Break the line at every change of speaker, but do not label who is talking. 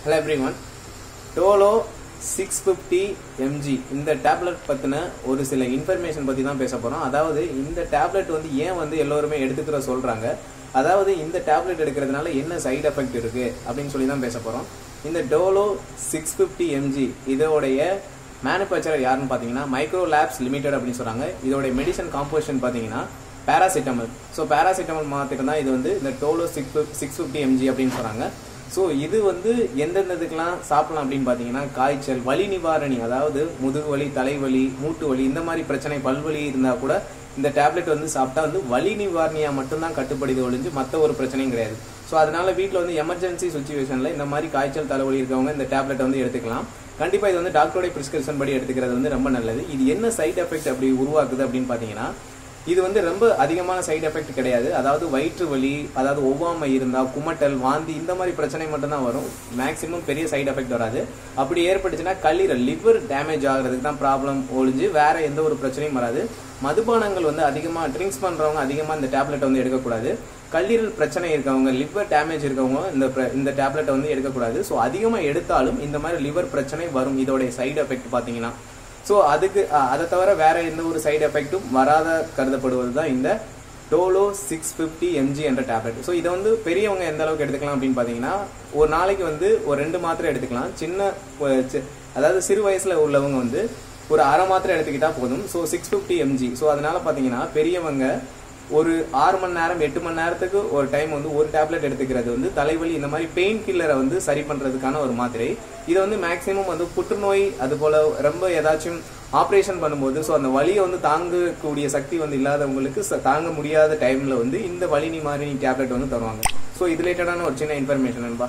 Hello everyone Dolo six fifty mg இந்த tablet பற்றின ஒரு சில இன்ஃபர்மேஷன் பற்றி தான் பேச போகிறோம் அதாவது இந்த டேப்லெட் வந்து ஏன் வந்து எல்லோருமே எடுத்துக்கிற சொல்கிறாங்க அதாவது இந்த டேப்லெட் எடுக்கிறதுனால என்ன சைடு எஃபெக்ட் இருக்குது அப்படின்னு சொல்லி தான் பேச போகிறோம் இந்த டோலோ சிக்ஸ் ஃபிஃப்டி எம்ஜி இதோடைய மேனுஃபேக்சரர் யாருன்னு பார்த்தீங்கன்னா மைக்ரோ லேப்ஸ் லிமிடெட் அப்படின்னு சொல்கிறாங்க இதோடைய மெடிசன் காம்போசிஷன் பார்த்தீங்கன்னா பேராசிட்டமல் ஸோ பேராசிட்டமல் மாத்திரம் தான் இது வந்து இந்த Dolo six six fifty MG அப்படின்னு சொல்கிறாங்க ஸோ இது வந்து எந்தெந்த இதுக்கெல்லாம் சாப்பிடலாம் அப்படின்னு பார்த்தீங்கன்னா காய்ச்சல் வலி நிவாரணி அதாவது முதுகு வலி தலைவலி மூட்டு வலி இந்த மாதிரி பிரச்சனை பல்வலி இருந்தால் கூட இந்த டேப்லெட் வந்து சாப்பிட்டா வந்து வலி நிவாரணியாக மட்டும்தான் கட்டுப்படுது ஒழிஞ்சு மற்ற ஒரு பிரச்சனையும் கிடையாது. ஸோ அதனால வீட்டில் வந்து எமர்ஜென்சி சுச்சுவேஷனில் இந்த மாதிரி காய்ச்சல் தலைவலி இருக்கவங்க இந்த டேப்லெட் வந்து எடுத்துக்கலாம். கண்டிப்பாக இது வந்து டாக்டருடைய ப்ரிஸ்கிரிப்ஷன் படி எடுத்துக்கிறது வந்து ரொம்ப நல்லது. இது என்ன சைட் எஃபெக்ட் அப்படி உருவாக்குது அப்படின்னு பார்த்தீங்கன்னா இது வந்து ரொம்ப அதிகமான சைடு எஃபெக்ட் கிடையாது. அதாவது வயிற்று வலி அதாவது ஒவ்வாமை இருந்தால் குமட்டல் வாந்தி இந்த மாதிரி பிரச்சனை மட்டும்தான் வரும். மேக்ஸிமம் பெரிய சைடு எஃபெக்ட் வராது. அப்படி ஏற்பட்டுச்சுன்னா கல்லீரல் லிவர் டேமேஜ் ஆகிறதுக்கு தான் ப்ராப்ளம் ஒழிஞ்சு வேற எந்த ஒரு பிரச்சனையும் வராது. மதுபானங்கள் வந்து அதிகமாக ட்ரிங்க்ஸ் பண்ணுறவங்க அதிகமாக இந்த டேப்லெட் வந்து எடுக்கக்கூடாது. கல்லீரல் பிரச்சனை இருக்கவங்க லிவர் டேமேஜ் இருக்கவங்க இந்த இந்த டேப்லெட்டை வந்து எடுக்கக்கூடாது. ஸோ அதிகமாக எடுத்தாலும் இந்த மாதிரி லிவர் பிரச்சனை வரும். இதோடைய சைடு எஃபெக்ட் பார்த்தீங்கன்னா. ஸோ அதுக்கு அதை தவிர வேற எந்த ஒரு சைடு எஃபெக்ட்டும் வராத கருதப்படுவது தான் இந்த டோலோ சிக்ஸ் ஃபிஃப்டி எம்ஜி என்ற டேப்லெட் ஸோ இதை வந்து பெரியவங்க எந்த அளவுக்கு எடுத்துக்கலாம் அப்படின்னு பார்த்தீங்கன்னா ஒரு நாளைக்கு வந்து ஒரு ரெண்டு மாத்திரை எடுத்துக்கலாம். சின்ன சி- அதாவது சிறு வயசில் உள்ளவங்க வந்து ஒரு அரை மாத்திரை எடுத்துக்கிட்டா போதும். So six fifty MG so அதனால பார்த்தீங்கன்னா பெரியவங்க ஒரு ஆறு மணி நேரம் எட்டு மணி நேரத்துக்கு ஒரு டைம் வந்து ஒரு டேப்லெட் எடுத்துக்கிறது வந்து தலைவலி இந்த மாதிரி பெயின் கில்லரை வந்து சரி பண்ணுறதுக்கான ஒரு மாத்திரை. இதை வந்து மேக்சிமம் வந்து புற்றுநோய் அது போல் ரொம்ப ஏதாச்சும் ஆப்ரேஷன் பண்ணும்போது ஸோ அந்த வலியை வந்து தாங்கக்கூடிய சக்தி வந்து இல்லாதவங்களுக்கு ச- தாங்க முடியாத டைமில் வந்து இந்த வலினி மாதிரி டேப்லெட் வந்து தருவாங்க. ஸோ இது ரிலேட்டடான ஒரு சின்ன இன்ஃபர்மேஷன் நண்பா.